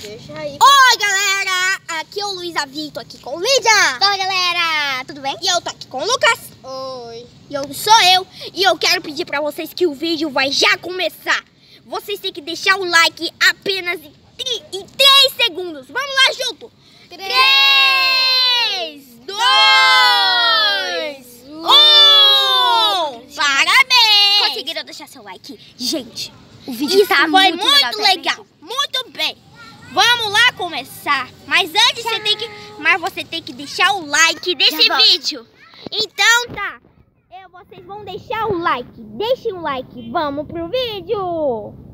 Deixa aí. Oi, galera! Aqui é o Luiz Avito, aqui com o Lídia. Fala, galera! Tudo bem? E eu tô aqui com o Lucas. Oi. E eu sou eu. E eu quero pedir pra vocês que o vídeo vai já começar. Vocês têm que deixar o like apenas em, tri- em 3 segundos. Vamos lá junto. 3, 2, 1. Parabéns! Conseguiram deixar seu like? Gente, o vídeo Isso tá foi muito, muito, legal. legal. Muito bem. Vamos lá começar. Mas antes você tem que, mas você tem que deixar o like desse vídeo. Então tá. Eu, vocês vão deixar o like. Deixem o like. Vamos pro vídeo.